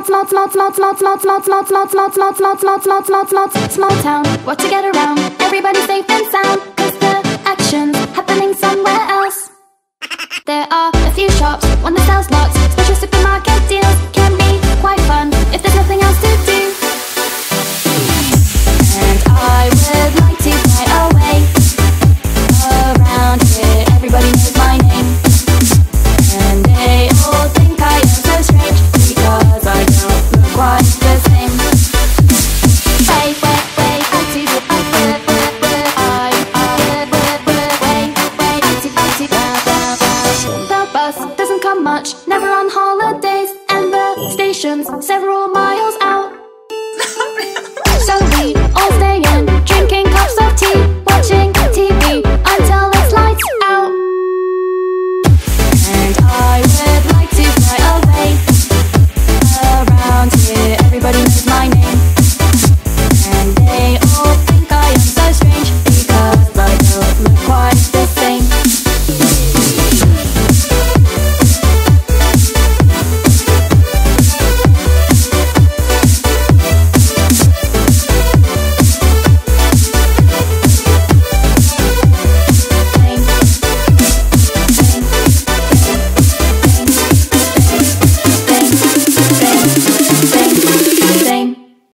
small, small, small, small, small, small, small, small, small, small, small, small, small, small, small, small, small, small town. What to get around? Everybody much, never on holidays, and the station's several miles out.